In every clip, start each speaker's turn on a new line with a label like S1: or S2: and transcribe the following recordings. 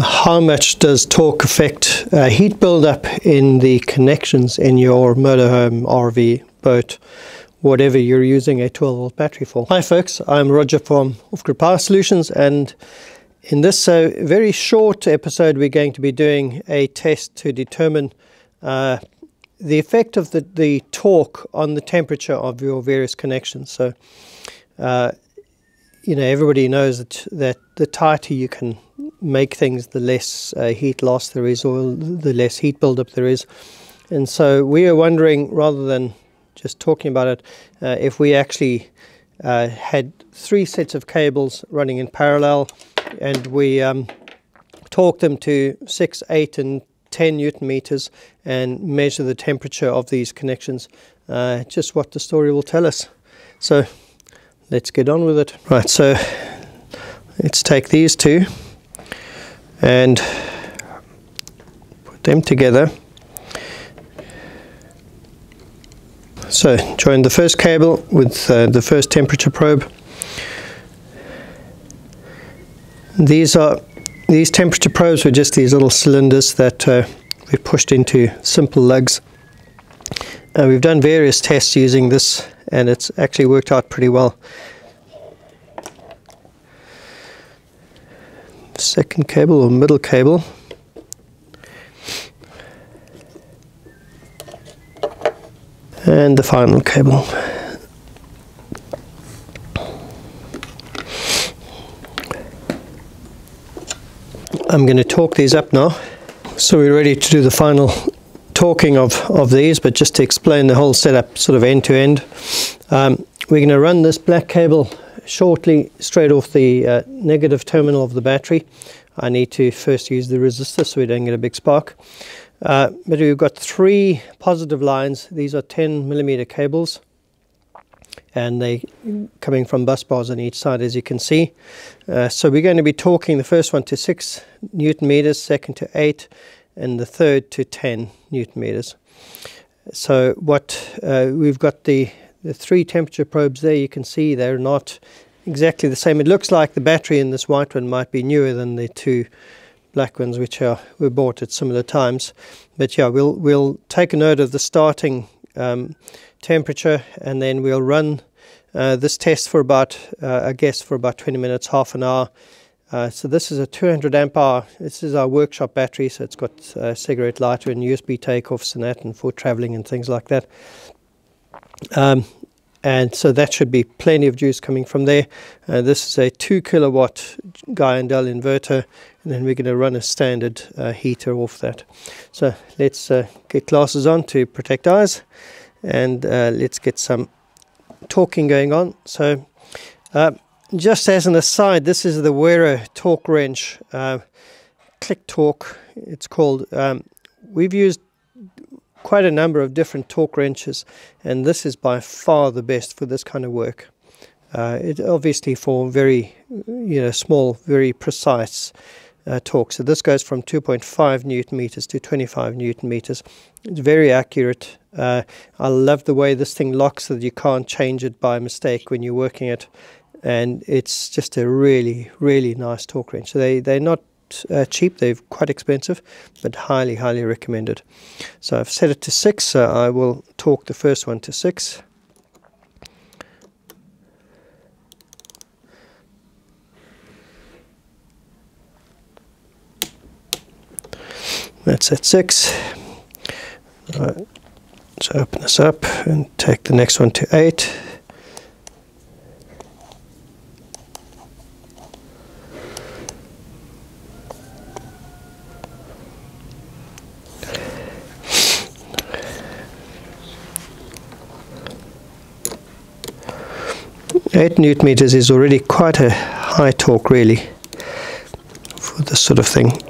S1: how much does torque affect uh, heat buildup in the connections in your motorhome, RV, boat, whatever you're using a 12 volt battery for. Hi folks, I'm Roger from Off-Grid Power Solutions and in this uh, very short episode we're going to be doing a test to determine uh, the effect of the, the torque on the temperature of your various connections. So, uh, you know, everybody knows that, that the tighter you can make things, the less uh, heat loss there is, or the less heat buildup there is. And so we are wondering, rather than just talking about it, uh, if we actually uh, had three sets of cables running in parallel, and we um, torque them to six, eight, and 10 newton meters and measure the temperature of these connections. Uh, just what the story will tell us. So let's get on with it. Right, so let's take these two and put them together. So join the first cable with uh, the first temperature probe. These are these temperature probes were just these little cylinders that uh, we pushed into simple lugs. Uh, we've done various tests using this and it's actually worked out pretty well. Second cable or middle cable. And the final cable. I'm going to torque these up now. So we're ready to do the final torquing of, of these, but just to explain the whole setup sort of end to end. Um, we're going to run this black cable shortly straight off the uh, negative terminal of the battery. I need to first use the resistor so we don't get a big spark. Uh, but we've got three positive lines. These are 10 millimeter cables and they coming from bus bars on each side as you can see. Uh, so we're going to be torquing the first one to 6 newton meters, second to 8 and the third to 10 newton meters. So what uh, we've got the, the three temperature probes there you can see they're not exactly the same. It looks like the battery in this white one might be newer than the two black ones which are were bought at similar times. But yeah, we'll we'll take a note of the starting um, temperature and then we'll run uh, this test for about, uh, I guess, for about 20 minutes, half an hour. Uh, so this is a 200 amp hour. This is our workshop battery, so it's got a cigarette lighter and USB takeoffs and that, and for traveling and things like that. Um, and so that should be plenty of juice coming from there. Uh, this is a 2 kilowatt Giandel inverter, and then we're going to run a standard uh, heater off that. So let's uh, get glasses on to protect eyes and uh, let's get some torquing going on. So uh, just as an aside, this is the Wera torque wrench, uh, click torque it's called. Um, we've used quite a number of different torque wrenches and this is by far the best for this kind of work. Uh, it obviously for very you know small, very precise uh, torque. So this goes from 2.5 newton meters to 25 newton meters. It's very accurate. Uh, I love the way this thing locks so that you can't change it by mistake when you're working it. And it's just a really, really nice torque wrench. So they, they're not uh, cheap, they're quite expensive, but highly, highly recommended. So I've set it to 6, so I will torque the first one to 6. That's at 6. Right. So open this up and take the next one to 8. Eight newton meters is already quite a high torque really for this sort of thing.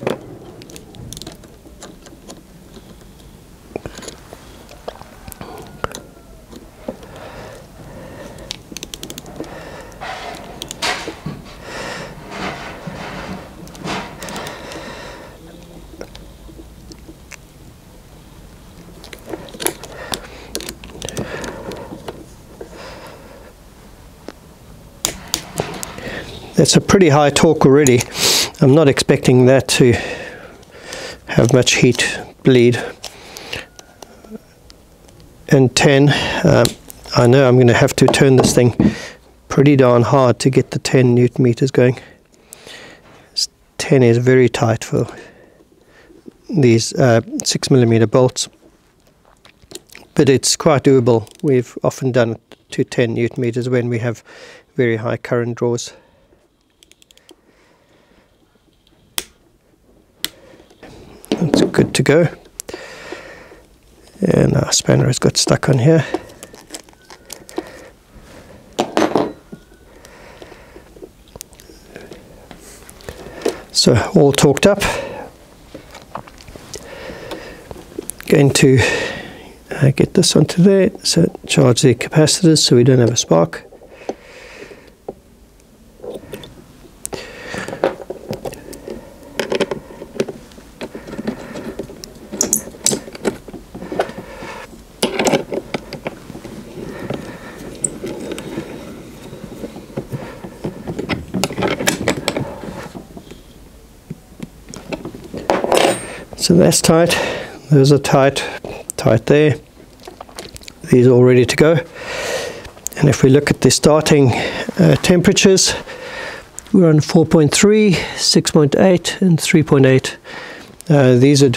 S1: That's a pretty high torque already. I'm not expecting that to have much heat bleed. And 10, um, I know I'm going to have to turn this thing pretty darn hard to get the 10 newton meters going. 10 is very tight for these uh, 6 millimeter bolts but it's quite doable. We've often done it to 10 newton meters when we have very high current draws. That's good to go. And our spanner has got stuck on here. So all torqued up. Going to uh, get this onto there, so charge the capacitors so we don't have a spark. So that's tight, those are tight, tight there. These are all ready to go. And if we look at the starting uh, temperatures, we're on 4.3, 6.8 and 3.8. Uh, these are,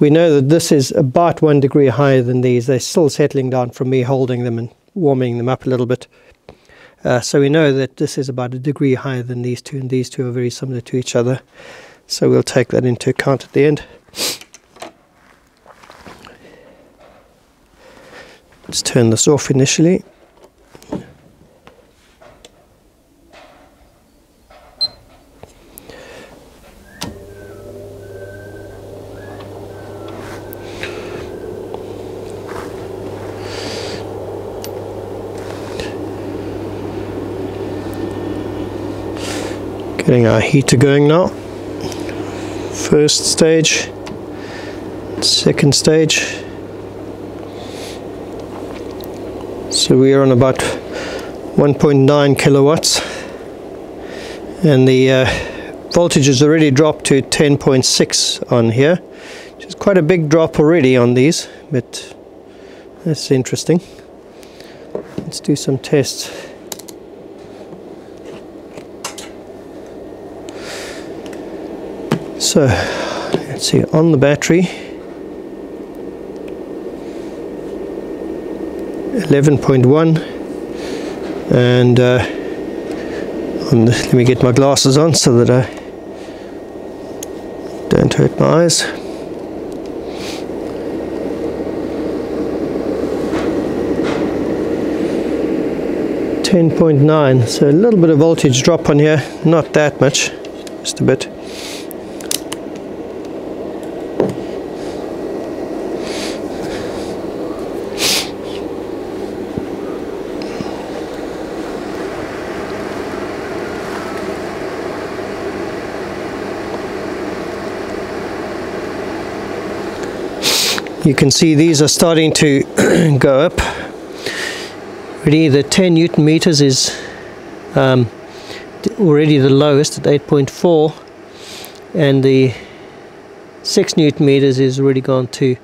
S1: we know that this is about one degree higher than these. They're still settling down from me holding them and warming them up a little bit. Uh, so we know that this is about a degree higher than these two, and these two are very similar to each other. So we'll take that into account at the end. Let's turn this off initially. Getting our heater going now. First stage, second stage. So we are on about 1.9 kilowatts and the uh, voltage has already dropped to 10.6 on here which is quite a big drop already on these but that's interesting let's do some tests so let's see on the battery 11.1 and uh, the, let me get my glasses on so that I don't hurt my eyes. Ten point nine, so a little bit of voltage drop on here, not that much, just a bit. You can see these are starting to go up. Really the 10 newton meters is um, already the lowest at 8.4 and the 6 newton meters is already gone to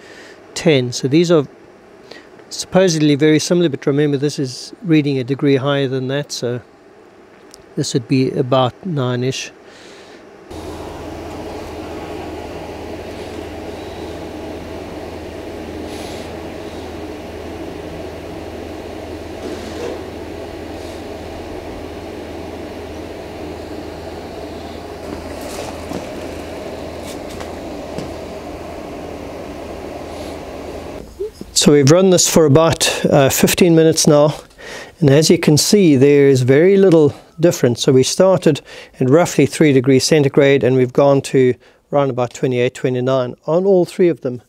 S1: 10 so these are supposedly very similar but remember this is reading a degree higher than that so this would be about 9ish So we've run this for about uh, 15 minutes now and as you can see there is very little difference. So we started at roughly 3 degrees centigrade and we've gone to around about 28, 29 on all three of them.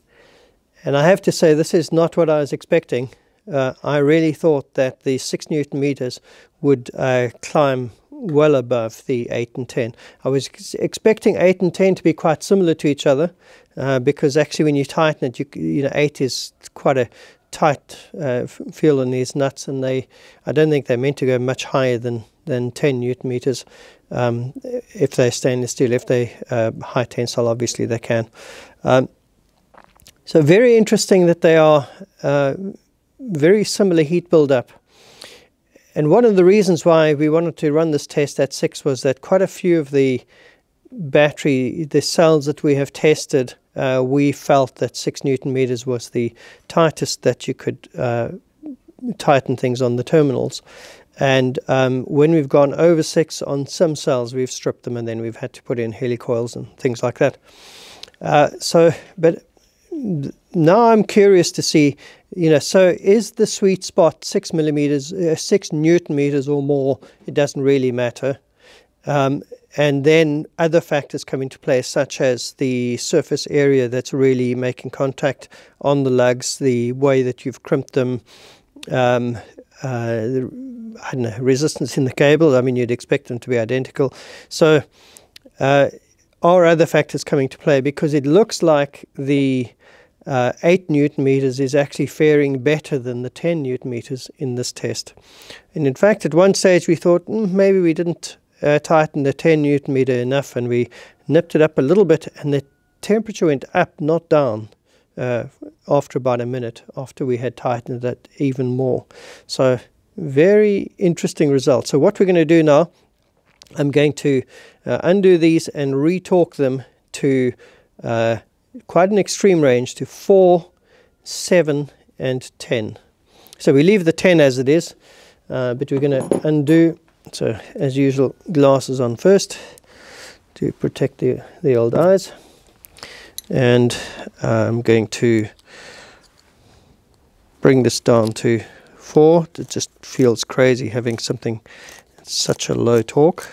S1: And I have to say this is not what I was expecting. Uh, I really thought that the 6 newton meters would uh, climb well above the 8 and 10. I was ex expecting 8 and 10 to be quite similar to each other uh, because actually when you tighten it, you, you know, 8 is quite a tight uh, feel in these nuts and they, I don't think they're meant to go much higher than than 10 newton meters. Um, if they're stainless steel, if they uh, high tensile, obviously they can. Um, so very interesting that they are uh, very similar heat buildup. And one of the reasons why we wanted to run this test at six was that quite a few of the battery, the cells that we have tested, uh, we felt that six newton meters was the tightest that you could uh, tighten things on the terminals. And um, when we've gone over six on some cells, we've stripped them and then we've had to put in helicoils and things like that. Uh, so, but now I'm curious to see, you know, so is the sweet spot six millimeters, uh, six newton meters or more? It doesn't really matter. Um, and then other factors come into play, such as the surface area that's really making contact on the lugs, the way that you've crimped them, um, uh, I don't know, resistance in the cable. I mean, you'd expect them to be identical. So, uh, are other factors coming to play? Because it looks like the uh, 8 newton meters is actually faring better than the 10 newton meters in this test. And in fact, at one stage we thought mm, maybe we didn't uh, tighten the 10 newton meter enough and we nipped it up a little bit and the temperature went up, not down. Uh, after about a minute, after we had tightened it even more. So, very interesting result. So, what we're going to do now, I'm going to uh, undo these and retorque them to uh, quite an extreme range to 4, 7, and 10. So, we leave the 10 as it is, uh, but we're going to undo. So, as usual, glasses on first to protect the, the old eyes and I'm going to bring this down to 4 it just feels crazy having something such a low torque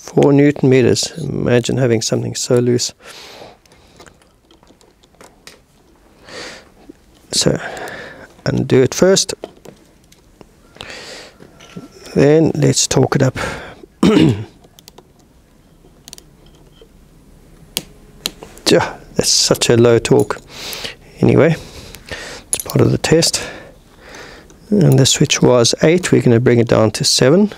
S1: Four newton meters. Imagine having something so loose. So, undo it first. Then let's torque it up. yeah, that's such a low torque. Anyway, it's part of the test. And the switch was 8, we're going to bring it down to 7.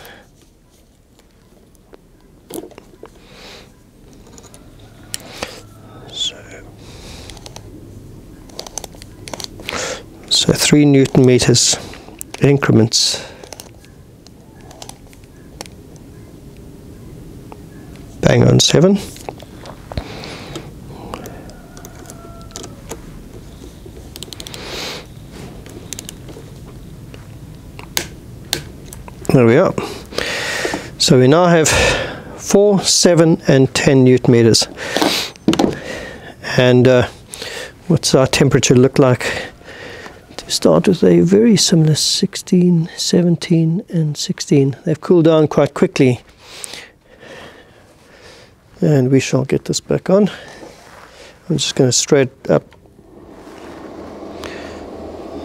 S1: So 3 newton meters increments bang on 7. There we are. So we now have 4, 7 and 10 newton meters. And uh, what's our temperature look like? Start with a very similar 16, 17 and 16. They've cooled down quite quickly. And we shall get this back on. I'm just going to straight up.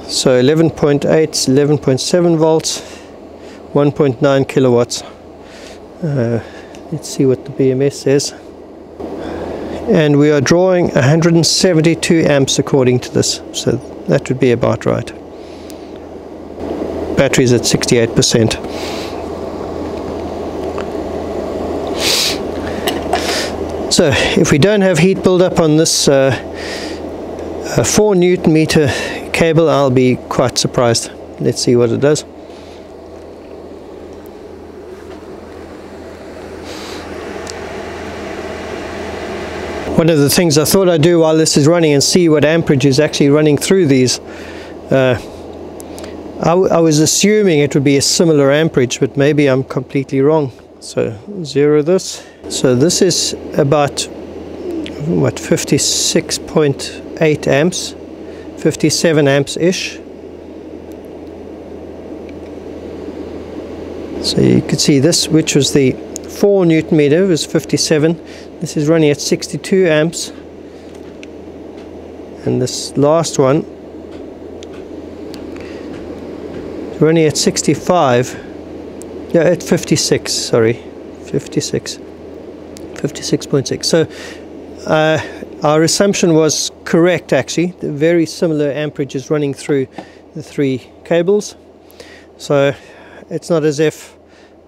S1: So 11.8 11.7 volts 1.9 kilowatts. Uh, let's see what the BMS says. And we are drawing 172 amps according to this. So that would be about right batteries at 68 percent So if we don't have heat buildup on this uh, 4 newton meter cable I'll be quite surprised. Let's see what it does. One of the things I thought I'd do while this is running and see what amperage is actually running through these. Uh, I, I was assuming it would be a similar amperage but maybe I'm completely wrong. So zero this. So this is about what 56.8 amps, 57 amps ish. So you could see this, which was the 4 newton meter, was 57. This is running at 62 amps. And this last one running at 65 yeah at 56 sorry 56 56.6 so uh, our assumption was correct actually. The very similar amperage is running through the three cables. So it's not as if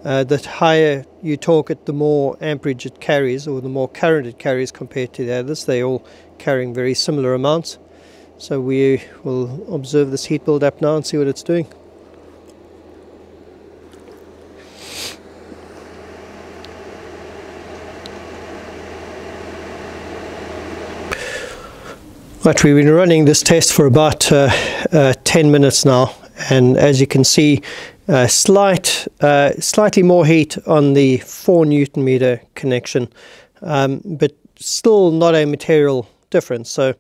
S1: uh, the higher you torque it, the more amperage it carries or the more current it carries compared to the others. They're all carrying very similar amounts. So we will observe this heat build up now and see what it's doing. Right, we've been running this test for about uh, uh, 10 minutes now, and as you can see, uh, slight, uh, slightly more heat on the 4 newton meter connection, um, but still not a material difference. So,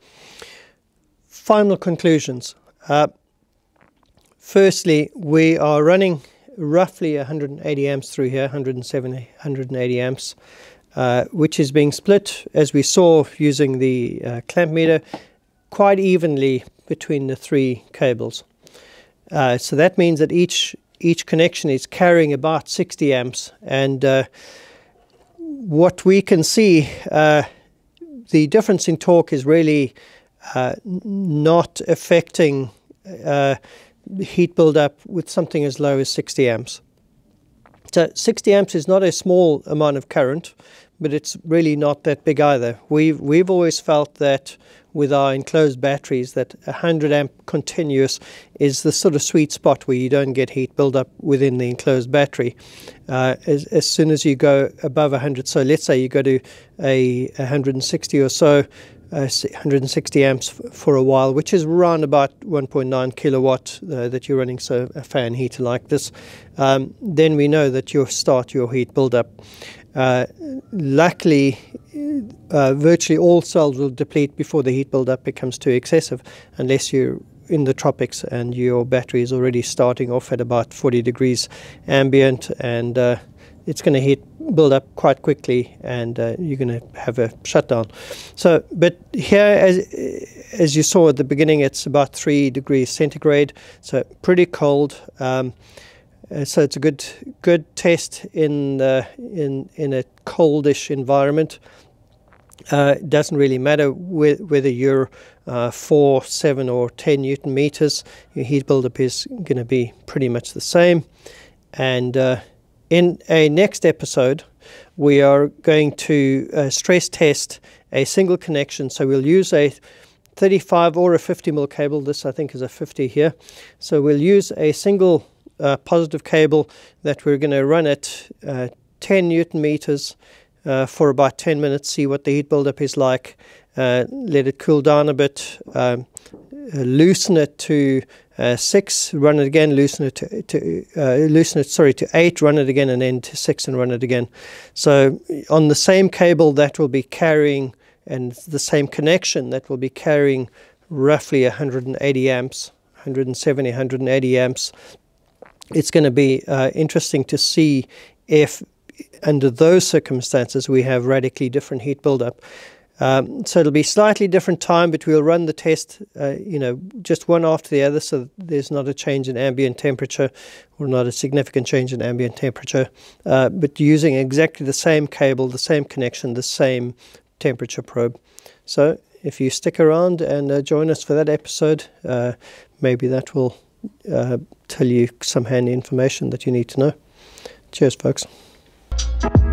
S1: final conclusions. Uh, firstly, we are running roughly 180 amps through here, 170, 180 amps. Uh, which is being split, as we saw using the uh, clamp meter, quite evenly between the three cables. So that means that each each connection is carrying about 60 amps and uh, what we can see uh, the difference in torque is really uh, not affecting uh, heat buildup with something as low as 60 amps. So 60 amps is not a small amount of current, but it's really not that big either. We've, we've always felt that with our enclosed batteries that 100 amp continuous is the sort of sweet spot where you don't get heat buildup within the enclosed battery. Uh, as, as soon as you go above 100, so let's say you go to a 160 or so, uh, 160 amps for a while, which is around about 1.9 kilowatt uh, that you're running, so a fan heater like this, um, then we know that you'll start your heat buildup. Uh, luckily, uh, virtually all cells will deplete before the heat buildup becomes too excessive, unless you're in the tropics and your battery is already starting off at about 40 degrees ambient and uh, it's going to heat build up quite quickly and uh, you're going to have a shutdown. So, but here, as, as you saw at the beginning, it's about 3 degrees centigrade, so pretty cold. Um, uh, so it's a good good test in uh, in in a coldish environment. Uh, it doesn't really matter wh whether you're uh, 4, 7 or 10 newton meters, your heat buildup is going to be pretty much the same. And uh, in a next episode, we are going to uh, stress test a single connection. So we'll use a 35 or a 50 mil cable. This I think is a 50 here. So we'll use a single uh, positive cable that we're going to run at uh, 10 newton meters uh, for about 10 minutes, see what the heat buildup is like, uh, let it cool down a bit, um, uh, loosen it to uh, 6, run it again, loosen it to, to loosen it, sorry, to 8, run it again, and then to 6 and run it again. So on the same cable that will be carrying and the same connection that will be carrying roughly 180 amps, 170, 180 amps it's going to be uh, interesting to see if under those circumstances we have radically different heat buildup. Um, so it'll be slightly different time, but we'll run the test, uh, you know, just one after the other, so there's not a change in ambient temperature or not a significant change in ambient temperature, uh, but using exactly the same cable, the same connection, the same temperature probe. So if you stick around and uh, join us for that episode, uh, maybe that will uh, tell you some handy information that you need to know. Cheers, folks. Bye.